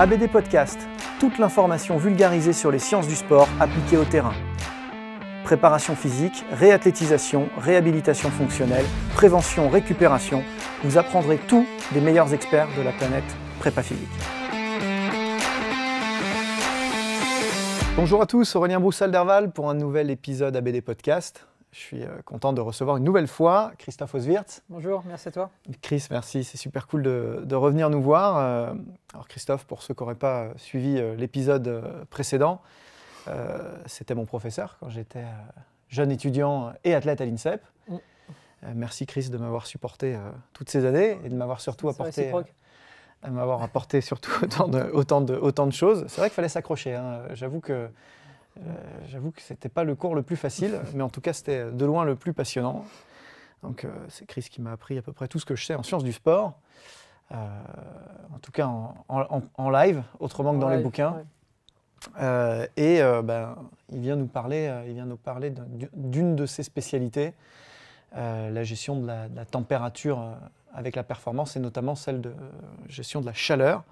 ABD Podcast, toute l'information vulgarisée sur les sciences du sport appliquées au terrain. Préparation physique, réathlétisation, réhabilitation fonctionnelle, prévention, récupération, vous apprendrez tout des meilleurs experts de la planète prépa physique. Bonjour à tous, Aurélien Broussal-Derval pour un nouvel épisode ABD Podcast. Je suis euh, content de recevoir une nouvelle fois Christophe Oswirtz. Bonjour, merci à toi. Chris, merci, c'est super cool de, de revenir nous voir. Euh, alors Christophe, pour ceux qui n'auraient pas euh, suivi l'épisode précédent, c'était mon professeur quand j'étais jeune étudiant et athlète à l'INSEP. Mm. merci Chris de m'avoir supporté toutes ces années et de m'avoir surtout apporté, de m'avoir apporté surtout autant de, autant de, autant de choses. C'est vrai qu'il fallait s'accrocher. hein. J'avoue que j'avoue que ce n'était pas le cours le plus facile, mais en tout cas, c'était de loin le plus passionnant. Donc, euh, c'est Chris qui m'a appris à peu près tout ce que je sais en sciences du sport, euh, en tout cas en, live, autrement que dans les bouquins. et ben, il vient nous parler, il vient nous parler d'une de ses spécialités, la gestion de la, de la, température avec la performance, et notamment celle de gestion de la chaleur.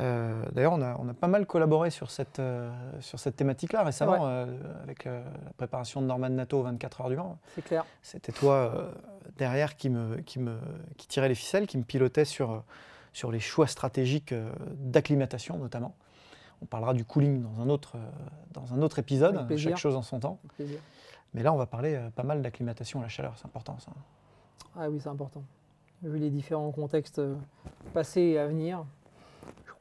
Euh, d'ailleurs, on a, pas mal collaboré sur cette, euh, cette thématique-là récemment, euh, avec la préparation de Norman Nato aux 24 heures du Mans. C'est clair. C'était toi derrière qui, me, qui, me, qui tirait les ficelles, qui me pilotait sur, sur les choix stratégiques d'acclimatation notamment. On parlera du cooling dans un autre, dans un autre épisode, chaque chose en son temps. Mais là, on va parler pas mal d'acclimatation à la chaleur, c'est important ça. Ah oui, c'est important. Vu les différents contextes passés et à venir,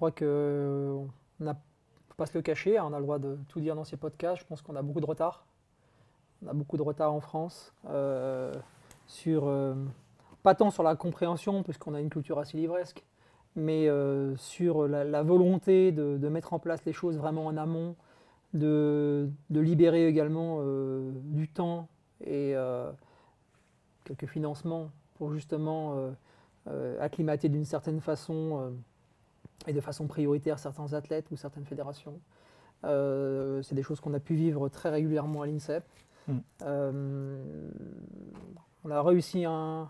crois que on ne faut pas se le cacher, hein, on a le droit de tout dire dans ces podcasts. Je pense qu'on a beaucoup de retard. On a beaucoup de retard en France euh, sur euh, pas tant sur la compréhension, puisqu'on a une culture assez livresque, mais euh, sur la, volonté de, mettre en place les choses vraiment en amont, de, de libérer également du temps et quelques financements pour justement acclimater d'une certaine façon et de façon prioritaire certains athlètes ou certaines fédérations. Euh, c'est des choses qu'on a pu vivre très régulièrement à l'INSEP. Mm. Euh, on a réussi un,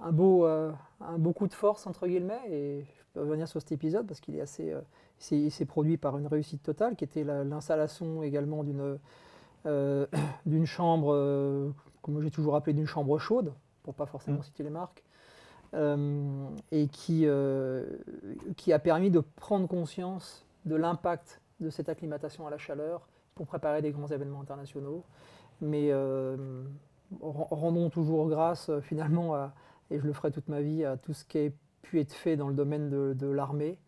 un beau, euh, un beau coup de force, entre guillemets, et je peux revenir sur cet épisode parce qu'il est assez. s'est produit par une réussite totale, qui était l'installation également d'une d'une chambre, comme j'ai toujours appelé, d'une chambre chaude, pour pas forcément mm. citer les marques, et qui, euh, qui a permis de prendre conscience de l'impact de cette acclimatation à la chaleur pour préparer des grands événements internationaux. Mais euh, rendons toujours grâce finalement, à, et je le ferai toute ma vie, à tout ce qui a pu être fait dans le domaine de, l'armée.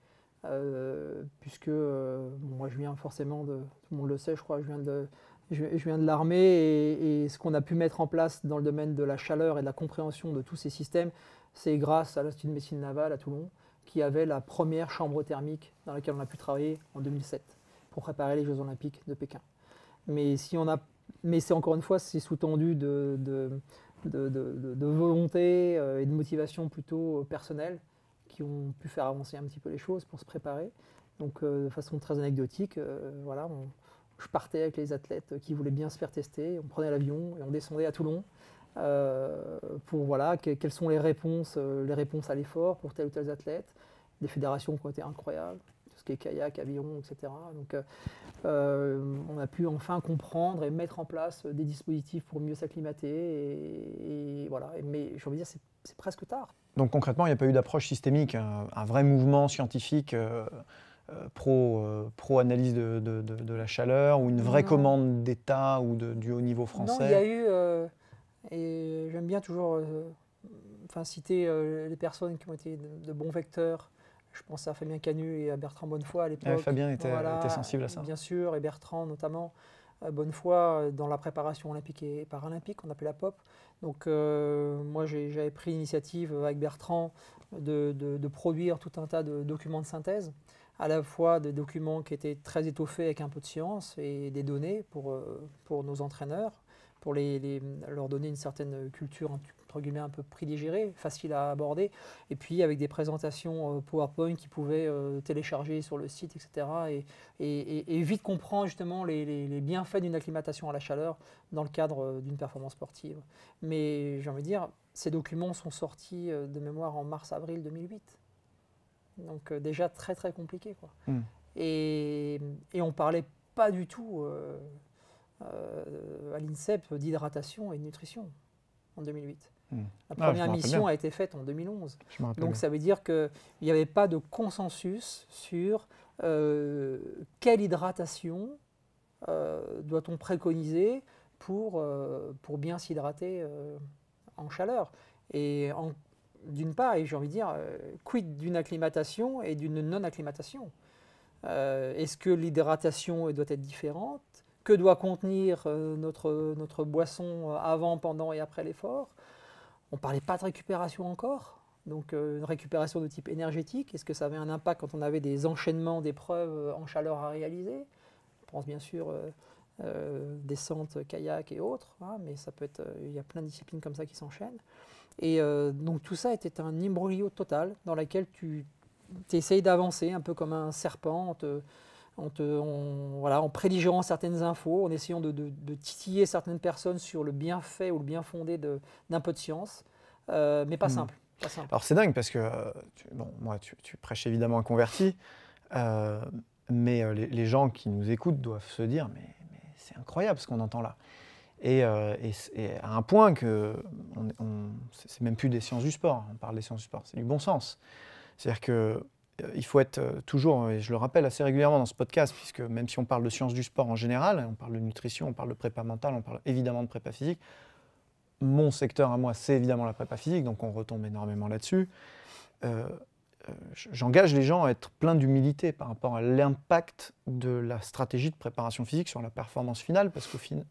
puisque moi je viens forcément de, tout le monde le sait, je crois, je viens de, je, viens de l'armée et, ce qu'on a pu mettre en place dans le domaine de la chaleur et de la compréhension de tous ces systèmes, c'est grâce à l'Institut de médecine navale à Toulon qui avait la première chambre thermique dans laquelle on a pu travailler en 2007 pour préparer les Jeux Olympiques de Pékin. Mais, si on a, mais c'est encore une fois, c'est sous-tendu de, de, de, volonté euh, et de motivation plutôt personnelle qui ont pu faire avancer un petit peu les choses pour se préparer. Donc euh, de façon très anecdotique, euh, voilà, je partais avec les athlètes qui voulaient bien se faire tester, on prenait l'avion et on descendait à Toulon pour voilà, quelles sont les réponses, euh, les réponses à l'effort pour tel ou tel athlète. Des fédérations qui ont été incroyables, tout ce qui est kayak, avion, etc. Donc euh, on a pu enfin comprendre et mettre en place des dispositifs pour mieux s'acclimater. Et, voilà. mais j'ai envie de dire, c'est presque tard. Donc concrètement, il n'y a pas eu d'approche systémique, un, vrai mouvement scientifique pro, pro, analyse de, de, la chaleur ou une vraie commande d'État ou du haut niveau français Non, il y a eu et j'aime bien toujours euh, enfin, citer euh, les personnes qui ont été de, bons vecteurs. Je pense à Fabien Canu et à Bertrand Bonnefoy à l'époque. Fabien était, sensible à ça. Bien sûr, et Bertrand notamment. Euh, Bonnefoy dans la préparation olympique et paralympique, on appelait la POP. Donc moi j'avais pris l'initiative avec Bertrand de, de, produire tout un tas de documents de synthèse, à la fois des documents qui étaient très étoffés avec un peu de science et des données pour, pour nos entraîneurs, pour les, leur donner une certaine culture entre guillemets un peu pridigérée, facile à aborder, et puis avec des présentations euh, PowerPoint qu'ils pouvaient euh, télécharger sur le site, etc. Et, et, vite comprendre justement les, bienfaits d'une acclimatation à la chaleur dans le cadre euh, d'une performance sportive. Mais j'ai envie de dire, ces documents sont sortis de mémoire en mars-avril 2008. Donc euh, déjà très très compliqué. Quoi. Mm. Et, et on parlait pas du tout à l'INSEP d'hydratation et de nutrition en 2008. Mm. La Ah, première mission a été faite en 2011. Je me rappelle Donc ça veut dire qu'il n'y avait pas de consensus sur euh, quelle hydratation euh, doit-on préconiser pour, euh, pour bien s'hydrater euh, en chaleur. Et d'une part, et j'ai envie de dire, euh, quid d'une acclimatation et d'une non-acclimatation? Euh, Est-ce que l'hydratation doit être différente? Que doit contenir euh, notre, notre boisson avant, pendant et après l'effort On ne parlait pas de récupération encore. Donc euh, une récupération de type énergétique, est-ce que ça avait un impact quand on avait des enchaînements d'épreuves euh, en chaleur à réaliser? Je pense bien sûr euh, euh, descente, kayak et autres, hein, mais ça peut être, euh, il y a plein de disciplines comme ça qui s'enchaînent. Et euh, donc tout ça était un imbroglio total dans lequel tu essayes d'avancer un peu comme un serpent en te- voilà, en prédigérant certaines infos, en essayant de, de- de titiller certaines personnes sur le bienfait ou le bien fondé de- d'un peu de science, euh, mais pas Hmm. simple. Pas simple. Alors c'est dingue parce que, euh, tu- bon, moi, tu, tu prêches évidemment un converti, euh, mais les, les gens qui nous écoutent doivent se dire, mais, mais c'est incroyable ce qu'on entend là. Et, et à un point que on, on- c'est même plus des sciences du sport, on parle des sciences du sport, c'est du bon sens. C'est-à-dire que il faut être euh, toujours, et je le rappelle assez régulièrement dans ce podcast, puisque même si on parle de sciences du sport en général, on parle de nutrition, on parle de prépa mentale, on parle évidemment de prépa physique, mon secteur à moi, c'est évidemment la prépa physique, donc on retombe énormément là-dessus. Euh, euh, J'engage les gens à être pleins d'humilité par rapport à l'impact de la stratégie de préparation physique sur la performance finale, parce qu'au fin,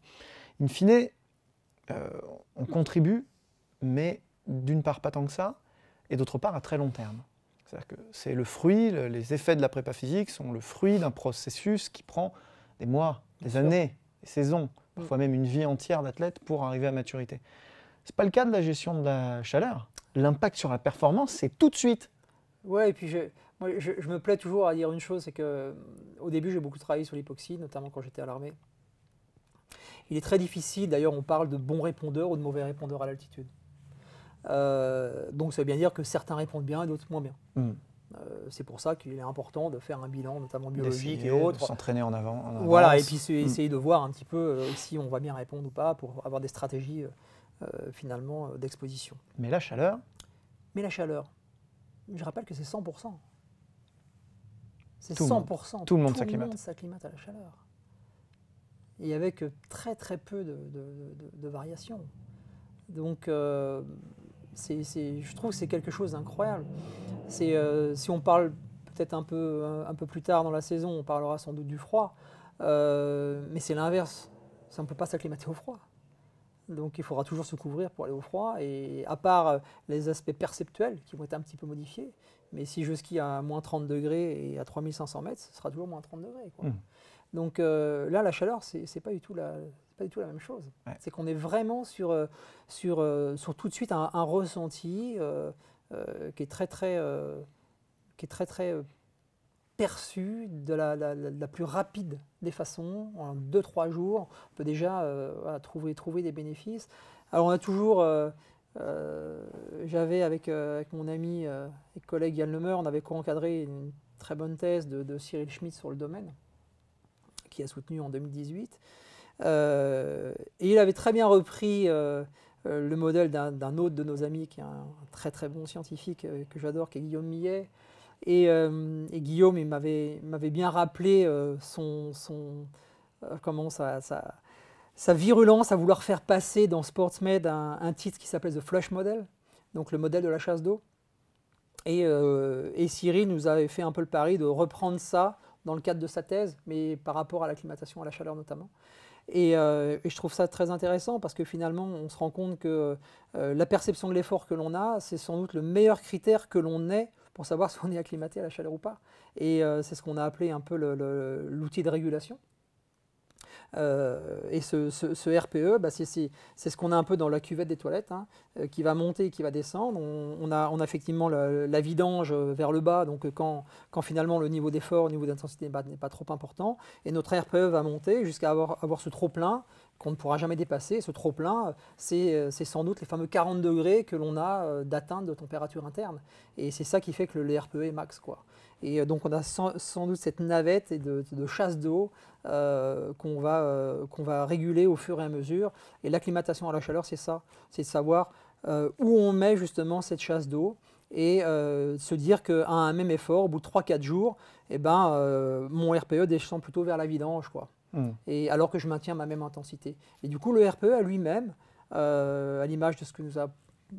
in fine, euh, on contribue, mais d'une part pas tant que ça, et d'autre part à très long terme. C'est-à-dire que c'est le fruit, le- les effets de la prépa physique sont le fruit d'un processus qui prend des mois, des années, des saisons, parfois même une vie entière d'athlète pour arriver à maturité. C'est pas le cas de la gestion de la chaleur. L'impact sur la performance, c'est tout de suite. Ouais, et puis je, moi, je, je me plais toujours à dire une chose, c'est que euh, au début j'ai beaucoup travaillé sur l'hypoxie, notamment quand j'étais à l'armée. Il est très difficile, d'ailleurs on parle de bons répondeurs ou de mauvais répondeurs à l'altitude. Euh, donc ça veut bien dire que certains répondent bien et d'autres moins bien. Hmm. Euh, c'est pour ça qu'il est important de faire un bilan, notamment biologique et autres. S'entraîner en avant. en Voilà, et puis c'est- Mm. essayer de voir un petit peu euh, si on va bien répondre ou pas pour avoir des stratégies finalement d'exposition. Mais la chaleur, Mais la chaleur, je rappelle que c'est 100%. C'est Tout le monde. 100%. Tout le monde s'acclimate. à la chaleur. Et avec très très peu de, de- de- de variations. Donc, euh, c'est- je trouve que c'est quelque chose d'incroyable. C'est, euh, si on parle peut-être un peu, un, peu plus tard dans la saison, on parlera sans doute du froid. Euh, mais c'est l'inverse. Ça, on ne peut pas s'acclimater au froid. Donc il faudra toujours se couvrir pour aller au froid. Et à part euh, les aspects perceptuels qui vont être un petit peu modifiés, mais si je skie à moins 30 degrés et à 3500 mètres, ce sera toujours moins 30 degrés. quoi. Mm. Donc euh, là, la chaleur, c'est pas, du tout la- pas du tout la même chose. Ouais. C'est qu'on est vraiment sur, euh, sur, euh, sur tout de suite un, un ressenti euh, euh, qui est très très, euh, qui est très, très perçu de la, la- plus rapide des façons. En 2-3 jours, on peut déjà voilà, trouver, trouver des bénéfices. Alors on a toujours, j'avais avec, avec mon ami et collègue Yann Lemer, on avait co-encadré une très bonne thèse de, de Cyril Schmitt sur le domaine, qui a soutenu en 2018. Euh, et il avait très bien repris euh, euh, le modèle d'un autre de nos amis, qui est un très très bon scientifique que j'adore, qui est Guillaume Millet. Et, Guillaume, il m'avait bien rappelé son, comment sa, sa, virulence à vouloir faire passer dans SportsMed un, titre qui s'appelait The Flush Model, donc le modèle de la chasse d'eau. Et, et Cyril nous avait fait un peu le pari de reprendre ça dans le cadre de sa thèse, mais par rapport à l'acclimatation à la chaleur notamment. Et, euh, et je trouve ça très intéressant parce que finalement, on se rend compte que euh, la perception de l'effort que l'on a, c'est sans doute le meilleur critère que l'on ait pour savoir si on est acclimaté à la chaleur ou pas. Et euh, c'est ce qu'on a appelé un peu l'outil de régulation. Euh, et ce, RPE, bah, c'est ce qu'on a un peu dans la cuvette des toilettes, hein, euh, qui va monter et qui va descendre. On, a, effectivement la, vidange euh, vers le bas, donc quand, finalement le niveau d'effort, le niveau d'intensité n'est pas, trop important. Et notre RPE va monter jusqu'à avoir, ce trop-plein qu'on ne pourra jamais dépasser. Ce trop-plein, c'est sans doute les fameux 40 degrés que l'on a d'atteinte de température interne. Et c'est ça qui fait que le RPE est max. Quoi. Et donc on a sans, doute cette navette et de, chasse d'eau qu'on va, réguler au fur et à mesure. Et l'acclimatation à la chaleur, c'est ça. C'est de savoir où on met justement cette chasse d'eau et se dire qu'à un même effort, au bout de 3-4 jours, eh ben, mon RPE descend plutôt vers la vidange. Hmm. Et alors que je maintiens ma même intensité. Et du coup, le RPE à lui-même, euh, à l'image de ce que nous a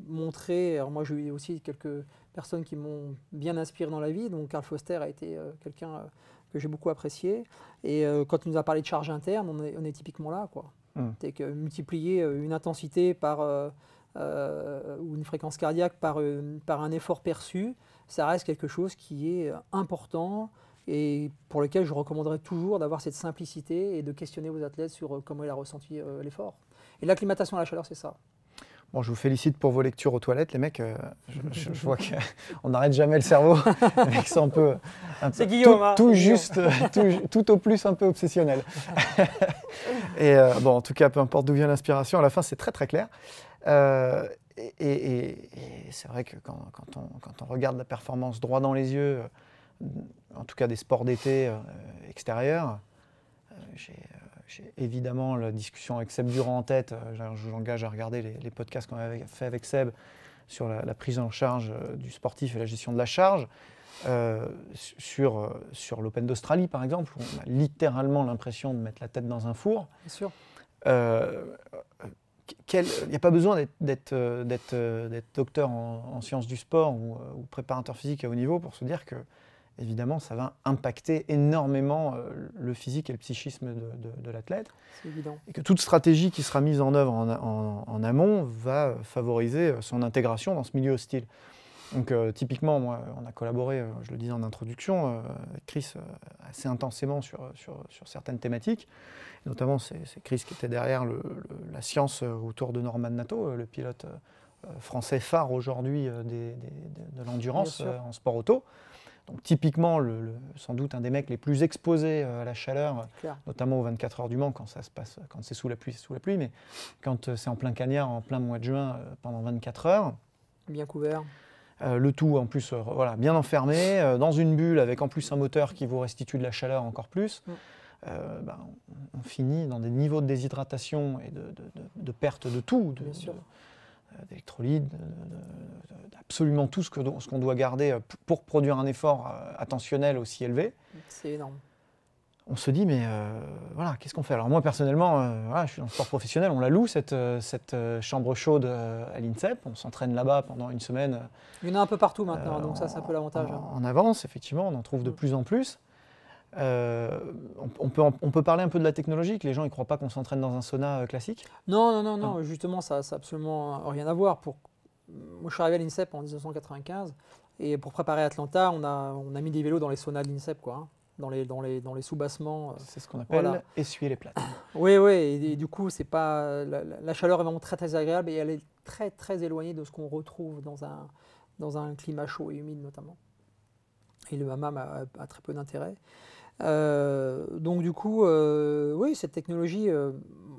montré, alors moi j'ai eu aussi quelques personnes qui m'ont bien inspiré dans la vie, donc Karl Foster a été euh, quelqu'un euh, que j'ai beaucoup apprécié. Et quand il nous a parlé de charge interne, on est, on est typiquement là. quoi. Hmm. C'est que multiplier une intensité par, ou une fréquence cardiaque par, par un effort perçu, ça reste quelque chose qui est important, et pour lequel je recommanderais toujours d'avoir cette simplicité et de questionner vos athlètes sur euh, comment il a ressenti euh, l'effort. Et l'acclimatation à la chaleur, c'est ça. Bon, je vous félicite pour vos lectures aux toilettes, les mecs. Euh, je, vois qu'on n'arrête jamais le cerveau. sont un peu. c'est Guillaume. Tout, hein, tout juste, tout, au plus un peu obsessionnel. et bon, en tout cas, peu importe d'où vient l'inspiration, à la fin, c'est très très clair. et, c'est vrai que quand, quand, on, quand, on, regarde la performance droit dans les yeux, en tout cas des sports d'été euh, extérieurs. Euh, j'ai évidemment la discussion avec Seb Durand en tête. Euh, je vous engage à regarder les, podcasts qu'on avait fait avec Seb sur la, prise en charge du sportif et la gestion de la charge. sur, sur l'Open d'Australie, par exemple, où on a littéralement l'impression de mettre la tête dans un four. Bien sûr. il n'y a pas besoin d'être docteur en, sciences du sport ou, ou, préparateur physique à haut niveau pour se dire que évidemment, ça va impacter énormément euh, le physique et le psychisme de, l'athlète. C'est évident. Et que toute stratégie qui sera mise en œuvre en, amont va favoriser euh, son intégration dans ce milieu hostile. Donc euh, typiquement, moi, on a collaboré, je le disais en introduction, avec Chris assez intensément sur, sur, certaines thématiques. notamment, c'est Chris qui était derrière la science autour de Norman Nato, le pilote français phare aujourd'hui de l'endurance en sport auto. Donc typiquement, le, sans doute un des mecs les plus exposés euh, à la chaleur, notamment aux 24 heures du Mans, quand ça se passe, quand c'est sous la pluie, c'est sous la pluie, mais quand euh, c'est en plein cagnard, en plein mois de juin, euh, pendant 24 heures. Bien couvert. le tout en plus voilà, bien enfermé, dans une bulle avec en plus un moteur qui vous restitue de la chaleur encore plus. Mm. Ben, on, finit dans des niveaux de déshydratation et de, perte de tout, de, d'électrolytes, absolument tout ce qu'on ce qu'on doit garder pour produire un effort euh, attentionnel aussi élevé. C'est énorme. On se dit, mais euh, voilà, qu'est-ce qu'on fait? Alors moi, personnellement, euh, voilà, je suis dans le sport professionnel, on la loue, cette, cette chambre chaude à l'INSEP, on s'entraîne là-bas pendant une semaine. Il y en a un peu partout maintenant, donc ça, c'est un peu l'avantage. En, hein. en, avance, effectivement, on en trouve de mm. plus en plus. Euh, on, peut, on peut parler un peu de la technologie, que les gens ne croient pas qu'on s'entraîne dans un sauna euh, classique? Non, non, non, non, justement, ça n'a absolument rien à voir. Pour... Moi, je suis arrivé à l'INSEP en 1995, et pour préparer Atlanta, on a, on a mis des vélos dans les saunas de l'INSEP, quoi, hein, dans les, dans les, dans les sous-bassements. Euh, c'est ce qu'on appelle essuyer les plates. oui, oui, et, du coup, c'est pas, la, chaleur est vraiment très, très agréable, et elle est très, très éloignée de ce qu'on retrouve dans un, dans un climat chaud et humide, notamment. Et le hammam a très peu d'intérêt. Euh, donc du coup, euh, oui, cette technologie, euh,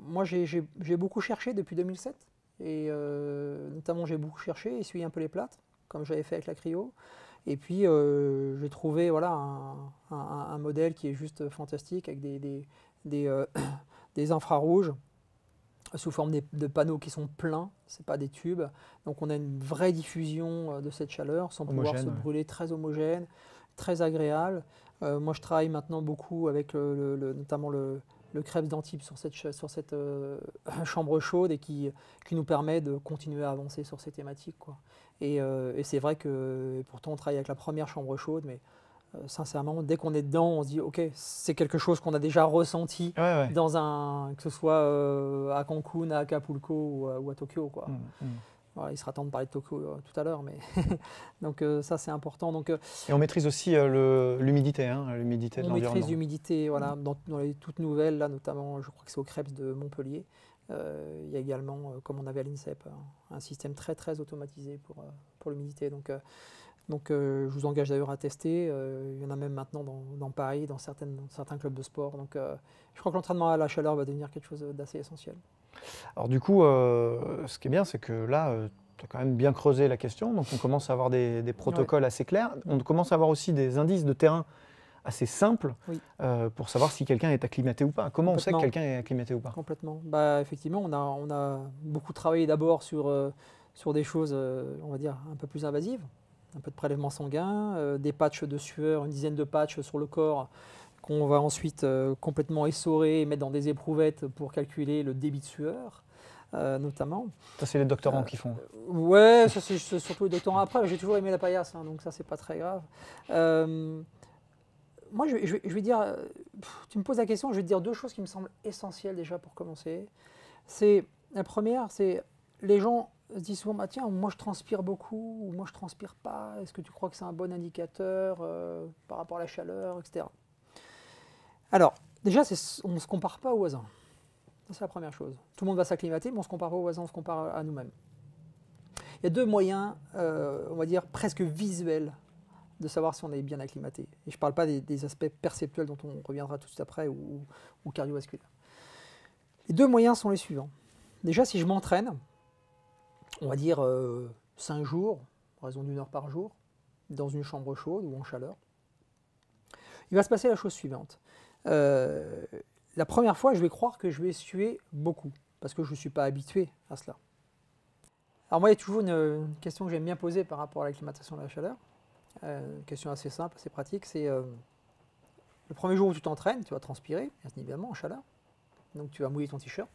moi j'ai beaucoup cherché depuis 2007. Et notamment j'ai beaucoup cherché, essuyé un peu les plates, comme j'avais fait avec la cryo. Et puis j'ai trouvé voilà, un, modèle qui est juste fantastique avec des, des, des, infrarouges sous forme de panneaux qui sont pleins, ce pas des tubes. Donc on a une vraie diffusion de cette chaleur sans pouvoir se brûler, très homogène, très agréable. Euh, moi, je travaille maintenant beaucoup avec notamment le, le Krebs d'Antibes sur cette, sur cette euh, chambre chaude et qui, qui, nous permet de continuer à avancer sur ces thématiques. Quoi. Et, euh, et c'est vrai que pourtant on travaille avec la première chambre chaude, mais sincèrement, dès qu'on est dedans, on se dit ok, c'est quelque chose qu'on a déjà ressenti dans un, que ce soit à Cancun, à Acapulco ou, à Tokyo. Quoi. Mmh, mmh il sera temps de parler de Tokyo euh, tout à l'heure, mais donc euh, ça c'est important. Donc, euh, et on maîtrise aussi l'humidité, hein, l'humidité de l'environnement. On maîtrise l'humidité, voilà, dans, les toutes nouvelles, là notamment, je crois que c'est au Krebs de Montpellier. il y a également, comme on avait à l'INSEP, un, système très très automatisé pour, pour l'humidité. Donc Donc je vous engage d'ailleurs à tester. il y en a même maintenant dans, Paris, dans, certaines, certains clubs de sport. Donc je crois que l'entraînement à la chaleur va devenir quelque chose d'assez essentiel. Alors du coup, ce qui est bien, c'est que là, tu as quand même bien creusé la question. Donc on commence à avoir des, protocoles assez clairs. On commence à avoir aussi des indices de terrain assez simples pour savoir si quelqu'un est acclimaté ou pas. Comment on sait que quelqu'un est acclimaté ou pas? Complètement. Bah, effectivement, on a, on a beaucoup travaillé d'abord sur, sur des choses, on va dire, un peu plus invasives un peu de prélèvement sanguin, euh, des patchs de sueur, une dizaine de patchs sur le corps qu'on va ensuite euh, complètement essorer et mettre dans des éprouvettes pour calculer le débit de sueur. Euh, notamment. Ça, c'est les doctorants qui font. ouais, ça, c'est surtout les doctorants. Après, j'ai toujours aimé la paillasse, hein, donc ça, c'est pas très grave. moi, je, je, vais dire, tu me poses la question, je vais te dire deux choses qui me semblent essentielles déjà pour commencer. C'est la première, c'est les gens se disent souvent bah, tiens, moi je transpire beaucoup, ou moi je transpire pas, est-ce que tu crois que c'est un bon indicateur euh, par rapport à la chaleur, etc. Alors, déjà, on ne se compare pas aux voisins. c'est la première chose. Tout le monde va s'acclimater, mais on ne se compare pas aux voisins, on se compare à nous-mêmes. Il y a deux moyens, euh, on va dire, presque visuels de savoir si on est bien acclimaté. Et je ne parle pas des, aspects perceptuels dont on reviendra tout de suite après ou, cardiovasculaires. Les deux moyens sont les suivants. Déjà, si je m'entraîne, on va dire, 5 euh, jours, raison d'une heure par jour, dans une chambre chaude ou en chaleur, il va se passer la chose suivante. Euh, la première fois, je vais croire que je vais suer beaucoup, parce que je ne suis pas habitué à cela. Alors moi, il y a toujours une, question que j'aime bien poser par rapport à l'acclimatation de la chaleur. Euh, une question assez simple, assez pratique, c'est le premier jour où tu t'entraînes, tu vas transpirer, bien évidemment, en chaleur. Donc tu vas mouiller ton t-shirt.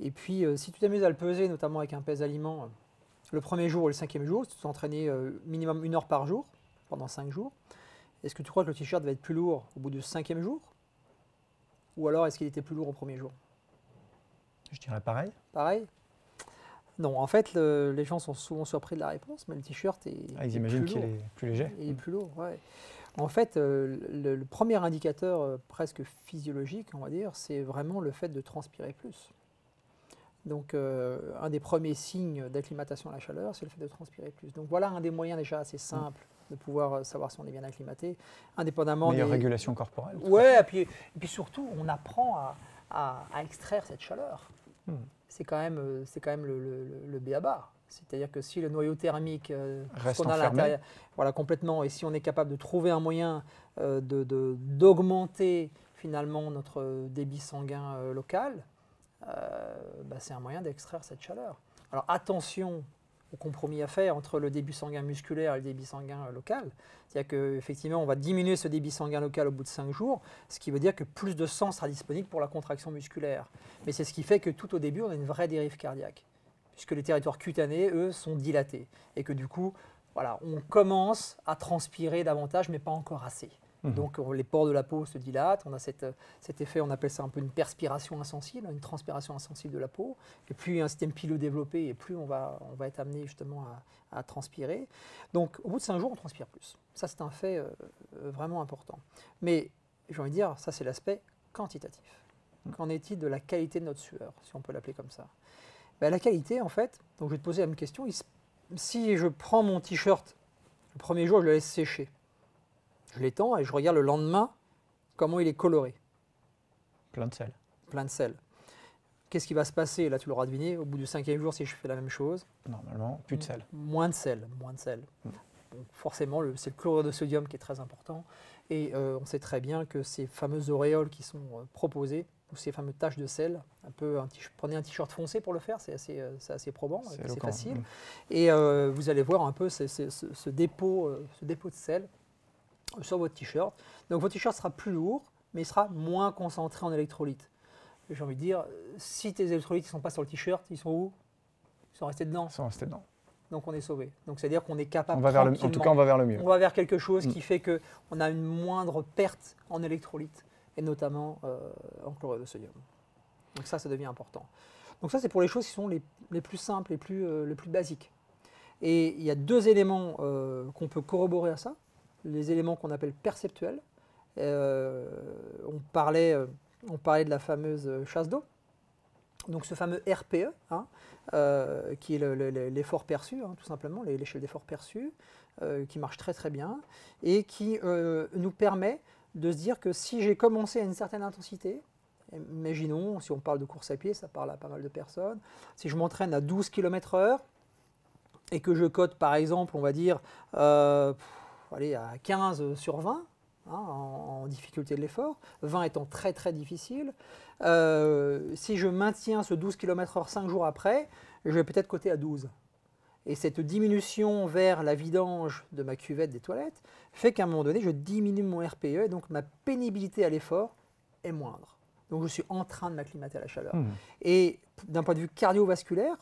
Et puis, euh, si tu t'amuses à le peser, notamment avec un pèse-aliment, euh, le premier jour ou le cinquième jour, si tu t'entraînais euh, minimum une heure par jour, pendant cinq jours, est-ce que tu crois que le t-shirt va être plus lourd au bout du cinquième jour? Ou alors est-ce qu'il était plus lourd au premier jour? Je dirais pareil. Pareil? Non, en fait, les gens sont souvent surpris de la réponse, mais le t-shirt est. Ah, ils imaginent qu'il est plus léger Il est plus lourd, ouais. En fait, le, premier indicateur presque physiologique, on va dire, c'est vraiment le fait de transpirer plus. Donc, euh, un des premiers signes d'acclimatation à la chaleur, c'est le fait de transpirer plus. Donc, voilà un des moyens déjà assez simples de pouvoir euh, savoir si on est bien acclimaté, indépendamment Meilleure régulation corporelle. Ouais, et puis, et puis surtout, on apprend à, extraire cette chaleur. Hmm. C'est quand même, euh, c'est quand même le, le, le bas. C'est-à-dire que si le noyau thermique reste qu'on a à l'intérieur, voilà complètement, et si on est capable de trouver un moyen de d'augmenter finalement notre débit sanguin local, euh, bah, c'est un moyen d'extraire cette chaleur. Alors attention au compromis à faire entre le débit sanguin musculaire et le débit sanguin euh, local. C'est-à-dire qu'effectivement, on va diminuer ce débit sanguin local au bout de 5 jours, ce qui veut dire que plus de sang sera disponible pour la contraction musculaire. Mais c'est ce qui fait que tout au début, on a une vraie dérive cardiaque, puisque les territoires cutanés, eux, sont dilatés. Et que du coup, voilà, on commence à transpirer davantage, mais pas encore assez. Mhm. Donc les pores de la peau se dilatent, on a cet effet, on appelle ça un peu une perspiration insensible, une transpiration insensible de la peau. Et plus un système pileux développé, et plus on va, on va être amené justement à, transpirer. Donc au bout de 5 jours, on transpire plus. Ça, c'est un fait euh, euh, vraiment important. Mais j'ai envie de dire, ça, c'est l'aspect quantitatif. Mhm. Qu'en est-il de la qualité de notre sueur, si on peut l'appeler comme ça? Ben, La qualité, en fait, donc je vais te poser la même question. Si je prends mon t-shirt, le premier jour, je le laisse sécher je l'étends et je regarde le lendemain comment il est coloré. Plein de sel. Plein de sel. Qu'est-ce qui va se passer? Là, tu l'auras deviné. Au bout du cinquième jour, si je fais la même chose. Normalement, plus de sel. Moins de sel. Moins de sel. Hmm. forcément, c'est le chlorure de sodium qui est très important. Et euh, on sait très bien que ces fameuses auréoles qui sont euh, proposées, ou ces fameuses taches de sel, un peu un prenez un t-shirt foncé pour le faire, c'est assez, euh, assez probant, c'est facile. Hmm. Et vous allez voir un peu ce, dépôt, ce dépôt de sel sur votre t-shirt. Donc votre t-shirt sera plus lourd, mais il sera moins concentré en électrolytes. J'ai envie de dire, si tes électrolytes ne sont pas sur le t-shirt, ils sont où? Ils sont restés dedans. Ils sont restés dedans. Donc on est sauvé. Donc c'est-à-dire qu'on est capable. On va vers le, en tout cas, on va vers le mieux. On va vers quelque chose qui mm. fait qu'on a une moindre perte en électrolytes, et notamment euh, en chlorure de sodium. Donc ça, ça devient important. Donc ça, c'est pour les choses qui sont les, les plus simples, les plus, euh, les plus basiques. Et il y a deux éléments euh, qu'on peut corroborer à ça les éléments qu'on appelle perceptuels. Euh, on, parlait, euh, on parlait de la fameuse chasse d'eau. Donc ce fameux RPE, hein, euh, qui est l'effort perçu, hein, tout simplement, l'échelle d'effort perçu. qui marche très très bien et qui nous permet de se dire que si j'ai commencé à une certaine intensité, imaginons, si on parle de course à pied, ça parle à pas mal de personnes, si je m'entraîne à 12 km/h et que je cote par exemple, on va dire, euh, allez, à 15 sur 20, hein, en, difficulté de l'effort, 20 étant très très difficile, euh, si je maintiens ce 12 km/h 5 jours après, je vais peut-être coter à 12. Et cette diminution vers la vidange de ma cuvette des toilettes fait qu'à un moment donné, je diminue mon RPE et donc ma pénibilité à l'effort est moindre. Donc je suis en train de m'acclimater à la chaleur. Mmh. Et d'un point de vue cardiovasculaire,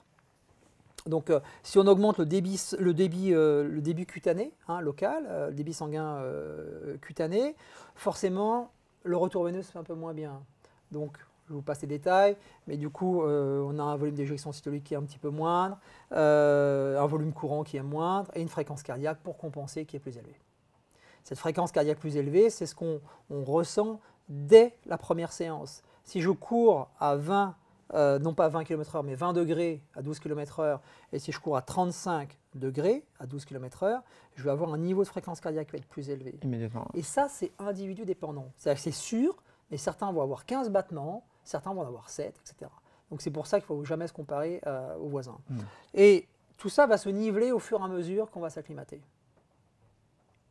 donc euh, si on augmente le débit, euh, cutané, hein, local, euh, le débit sanguin cutané, forcément le retour veineux se fait un peu moins bien. Donc je vous passe les détails, mais du coup, on a un volume d'éjection systolique qui est un petit peu moindre, un volume courant qui est moindre et une fréquence cardiaque pour compenser qui est plus élevée. Cette fréquence cardiaque plus élevée, c'est ce qu'on ressent dès la première séance. Si je cours à 20, euh, non pas 20 km/h, mais 20 degrés à 12 km/h, et si je cours à 35 degrés à 12 km/h, je vais avoir un niveau de fréquence cardiaque qui va être plus élevé. Immédiatement. Et ça, c'est individu dépendant. C'est sûr, mais certains vont avoir 15 battements, certains vont en avoir 7, etc. Donc c'est pour ça qu'il ne faut jamais se comparer euh, aux voisins. Hmm. Et tout ça va se niveler au fur et à mesure qu'on va s'acclimater.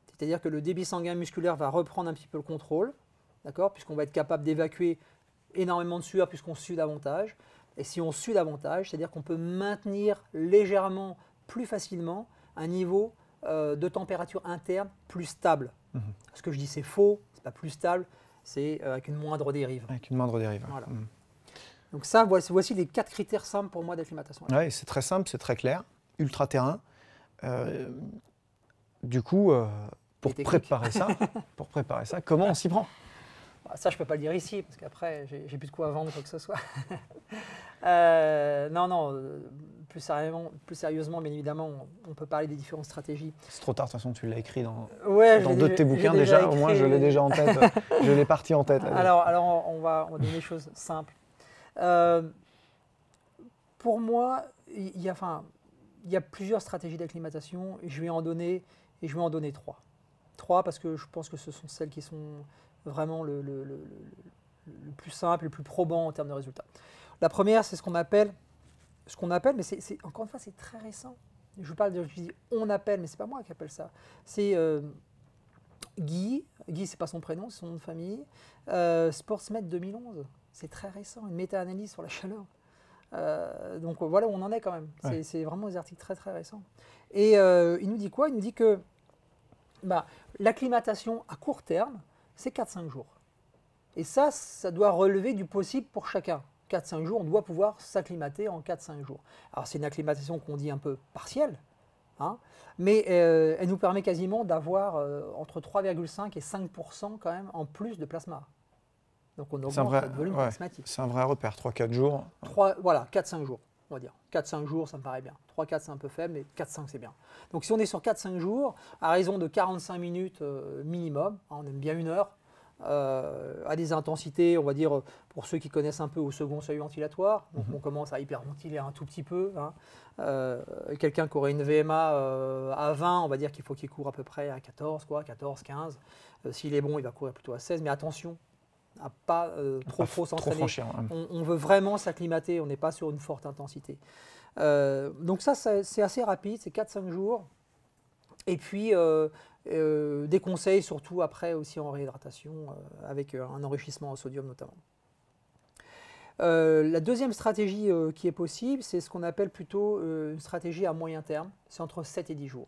C'est-à-dire que le débit sanguin musculaire va reprendre un petit peu le contrôle, d'accord, puisqu'on va être capable d'évacuer énormément de sueur puisqu'on sue davantage. Et si on sue davantage, c'est-à-dire qu'on peut maintenir légèrement plus facilement un niveau euh, de température interne plus stable. Hmm. Ce que je dis c'est faux, c'est pas plus stable, c'est euh, avec une moindre dérive. Avec une moindre dérive. Voilà. Mm. Donc ça, voici, les quatre critères simples pour moi d'acclimatation. Oui, c'est très simple, c'est très clair. Ultra terrain. Euh, du coup, pour préparer ça, pour préparer ça, comment on s'y prend? Bah, Ça, je peux pas le dire ici parce qu'après, j'ai plus de quoi vendre quoi que ce soit. non, non plus, sérieusement, plus sérieusement, bien évidemment, on, peut parler des différentes stratégies. C'est trop tard, de toute façon, tu l'as écrit dans, dans deux de tes bouquins déjà, au moins je l'ai déjà en tête, je l'ai parti en tête. alors, alors on, va, on donner des choses simples. Euh, pour moi, il y, a, enfin, il y a plusieurs stratégies d'acclimatation, je vais en donner, et je vais en donner trois. Trois parce que je pense que ce sont celles qui sont vraiment le, le, le, le plus simple, le plus probant en termes de résultats. La première, c'est ce qu'on appelle ce qu'on appelle, mais c'est, encore une fois, c'est très récent. Je parle de, je dis on appelle, mais c'est pas moi qui appelle ça. C'est euh, Guy, Guy c'est pas son prénom, c'est son nom de famille, euh, Sportsmet 2011. C'est très récent, une méta-analyse sur la chaleur. Euh, donc voilà où on en est quand même. C'est, vraiment des articles très très récents. Et euh, il nous dit quoi? Il nous dit que bah, l'acclimatation à court terme, c'est 4-5 jours. Et ça, ça doit relever du possible pour chacun. 4-5 jours, on doit pouvoir s'acclimater en 4-5 jours. Alors c'est une acclimatation qu'on dit un peu partielle, hein, mais euh, elle nous permet quasiment d'avoir euh, entre 3,5 et 5% quand même en plus de plasma. Donc on augmente vrai, notre volume plasmatique. C'est un vrai repère, 3-4 jours. 3, voilà, 4-5 jours, on va dire. 4-5 jours, ça me paraît bien. 3-4, c'est un peu faible, mais 4-5, c'est bien. Donc si on est sur 4-5 jours, à raison de 45 minutes euh, minimum, hein, on aime bien une heure, euh, à des intensités, on va dire, pour ceux qui connaissent un peu au second seuil ventilatoire. Donc mhm. on commence à hyperventiler un tout petit peu. Hein. Euh, quelqu'un qui aurait une VMA euh, à 20, on va dire qu'il faut qu'il court à peu près à 14, quoi, 14, 15. S'il est bon, il va courir plutôt à 16. Mais attention, à pas trop trop s'entraîner. On, on, veut vraiment s'acclimater, on n'est pas sur une forte intensité. donc ça, c'est assez rapide, c'est 4-5 jours. Et puis, euh, des conseils, surtout après aussi en réhydratation, euh, avec euh, un enrichissement en sodium notamment. la deuxième stratégie qui est possible, c'est ce qu'on appelle plutôt une stratégie à moyen terme, c'est entre 7 et 10 jours.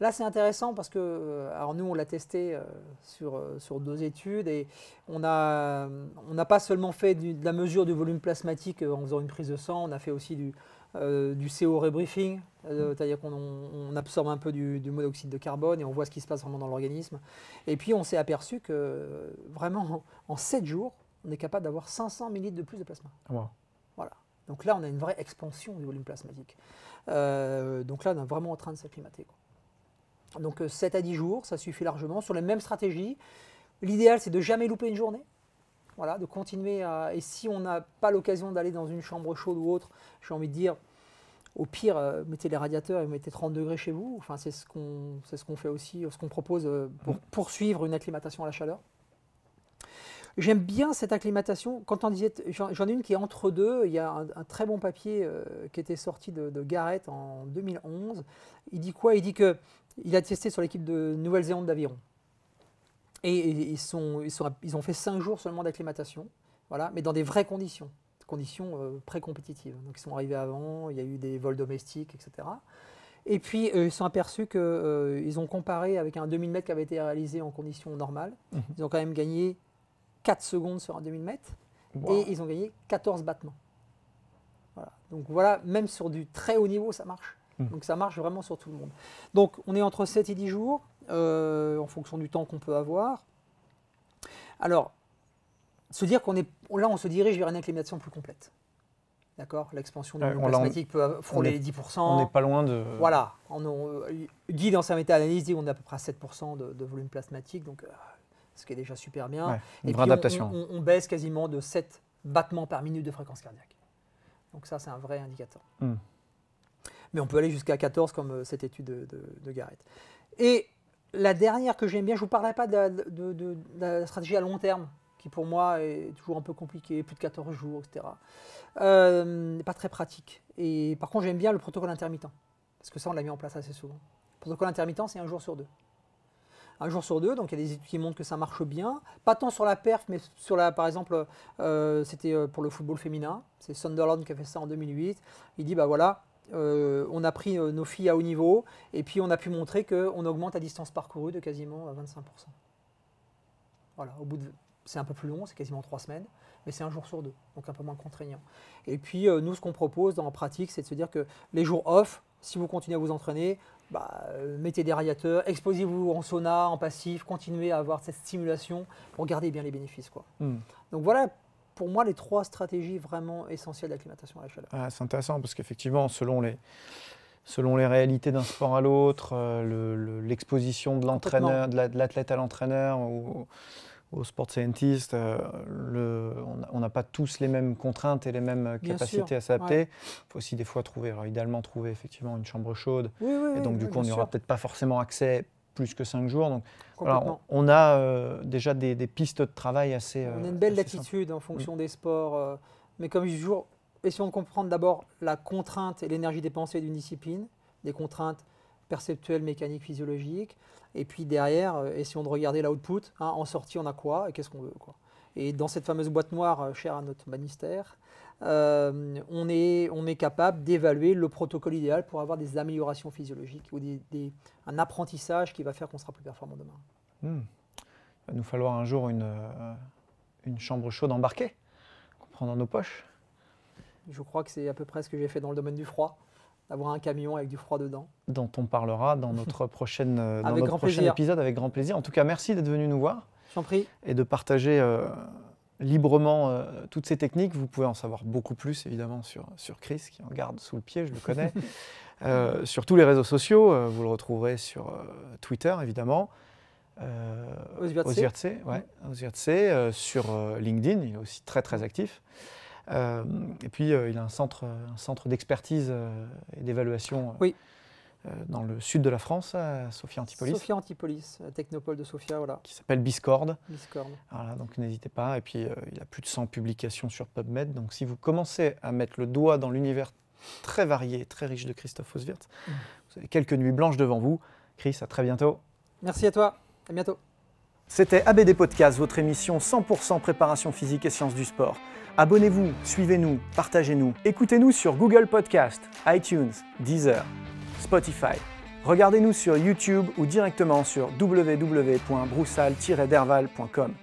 Là, c'est intéressant parce que, alors nous, on l'a testé sur, sur deux études et on n'a on pas seulement fait de la mesure du volume plasmatique en faisant une prise de sang, on a fait aussi du, euh, du CO rebriefing, euh, c'est-à-dire qu'on absorbe un peu du, monoxyde de carbone et on voit ce qui se passe vraiment dans l'organisme. Et puis on s'est aperçu que vraiment en 7 jours, on est capable d'avoir 500 ml de plus de plasma. Voilà. Donc là, on a une vraie expansion du volume plasmatique. Euh, donc là, on est vraiment en train de s'acclimater. Donc 7 à 10 jours, ça suffit largement. Sur les mêmes stratégies, l'idéal, c'est de jamais louper une journée. Voilà, de continuer à. Et si on n'a pas l'occasion d'aller dans une chambre chaude ou autre, j'ai envie de dire, Au pire, euh, mettez les radiateurs et mettez 30 degrés chez vous. Enfin, c'est ce qu'on c'est ce qu'on fait aussi, ce qu'on propose euh, pour Mhm. poursuivre une acclimatation à la chaleur. J'aime bien cette acclimatation. Quand on disait, j'en j'en ai une qui est entre deux. Il y a un, un très bon papier euh, qui était sorti de, de Garrett en 2011. Il dit quoi? Il dit que il a testé sur l'équipe de Nouvelle-Zélande d'aviron. Et, et ils, sont, ils, sont- ils ont fait 5 jours seulement d'acclimatation, voilà, mais dans des vraies conditions, conditions euh, pré-compétitives. Donc ils sont arrivés avant, il y a eu des vols domestiques, etc. Et puis euh, ils sont aperçus qu'ils ont comparé avec un 2000 mètres qui avait été réalisé en conditions normales. Mhm. Ils ont quand même gagné 4 secondes sur un 2000 mètres Wow. et ils ont gagné 14 battements. Voilà. Donc voilà, même sur du très haut niveau, ça marche. Mhm. Donc ça marche vraiment sur tout le monde. Donc on est entre 7 et 10 jours, euh, en fonction du temps qu'on peut avoir. Alors, se dire qu'on est là, on se dirige vers une acclimatation plus complète. D'accord? L'expansion du volume on l'a- plasmatique peut frôler les 10%. On n'est pas loin de. Voilà. On, on- Guy, dans sa méta-analyse, dit qu'on est à peu près à 7% de, de volume plasmatique, donc, euh, ce qui est déjà super bien. Ouais, une Et vraie puis, on- adaptation. On, on baisse quasiment de 7 battements par minute de fréquence cardiaque. Donc ça, c'est un vrai indicateur. Hmm. Mais on peut aller jusqu'à 14 comme euh, cette étude de, de, Garrett. Et la dernière que j'aime bien, je ne vous parlerai pas de la, stratégie à long terme, qui pour moi est toujours un peu compliquée, plus de 14 jours, etc. Euh, pas très pratique. Et par contre, j'aime bien le protocole intermittent, parce que ça, on l'a mis en place assez souvent. Le protocole intermittent, c'est un jour sur deux. Un jour sur deux, donc il y a des études qui montrent que ça marche bien. Pas tant sur la perf, mais sur la, par exemple, euh, c'était pour le football féminin. C'est Sunderland qui a fait ça en 2008. Il dit, bah voilà, euh, on a pris euh, nos filles à haut niveau, et puis on a pu montrer qu'on augmente la distance parcourue de quasiment euh, 25%. Voilà, au bout de. C'est un peu plus long, c'est quasiment trois semaines, mais c'est un jour sur deux, donc un peu moins contraignant. Et puis, euh, nous, ce qu'on propose dans la pratique, c'est de se dire que les jours off, si vous continuez à vous entraîner, bah, euh, mettez des radiateurs, exposez-vous en sauna, en passif, continuez à avoir cette stimulation pour garder bien les bénéfices. Quoi. Hmm. Donc voilà, pour moi, les trois stratégies vraiment essentielles d'acclimatation à la chaleur. Ah, c'est intéressant parce qu'effectivement, selon les, selon les réalités d'un sport à l'autre, euh, le- le- l'exposition de l'entraîneur, de la- de l'athlète à l'entraîneur ou au sport scientist, euh, le- on n'a- pas tous les mêmes contraintes et les mêmes euh, Bien capacités sûr, à s'adapter. Il faut aussi des fois trouver, alors idéalement trouver effectivement une chambre chaude. Oui, oui, et donc du coup, on n'y aura peut-être pas forcément accès plus que 5 jours. Donc voilà, on, a euh, déjà des, des pistes de travail assez. On euh, a une belle assez simples. latitude en fonction des sports. euh, mais comme je dis toujours, essayons de comprendre d'abord la contrainte et l'énergie dépensée d'une discipline, des contraintes perceptuelles, mécaniques, physiologiques. Et puis derrière, euh, essayons de regarder l'output. hein, en sortie, on a quoi et qu'est-ce qu'on veut. Quoi. Et dans cette fameuse boîte noire euh, chère à notre ministère, euh, on, est, on est capable d'évaluer le protocole idéal pour avoir des améliorations physiologiques ou des- des- un apprentissage qui va faire qu'on sera plus performant demain. Hmm. Il va nous falloir un jour une, euh, une chambre chaude embarquée qu'on prend dans nos poches. Je crois que c'est à peu près ce que j'ai fait dans le domaine du froid, d'avoir un camion avec du froid dedans. dont on parlera dans notre, prochaine, euh, dans notre prochain plaisir. épisode avec grand plaisir. En tout cas, merci d'être venu nous voir prie. et de partager librement euh, toutes ces techniques. Vous pouvez en savoir beaucoup plus évidemment sur, sur Chris qui en garde sous le pied, je le connais. Euh, sur tous les réseaux sociaux, euh, vous le retrouverez sur Twitter évidemment. C, ouais, euh, sur LinkedIn, il est aussi très très actif. Et puis il a un centre, un centre d'expertise et d'évaluation Oui. Euh, dans le sud de la France, à Sophia Antipolis, Sophia Antipolis, la technopole de Sophia, voilà, qui s'appelle Biscord. Discord. Voilà, donc n'hésitez pas. Et puis euh, il a plus de 100 publications sur PubMed. Donc si vous commencez à mettre le doigt dans l'univers très varié, très riche de Christophe Oswirth, Mm. vous avez quelques nuits blanches devant vous. Chris, à très bientôt. Merci à toi, à bientôt. C'était ABD Podcast, votre émission 100% préparation physique et sciences du sport. Abonnez-vous, suivez-nous, partagez-nous. Écoutez-nous sur Google Podcast, iTunes, Deezer, Spotify. Regardez-nous sur YouTube ou directement sur www.broussal-derval.com.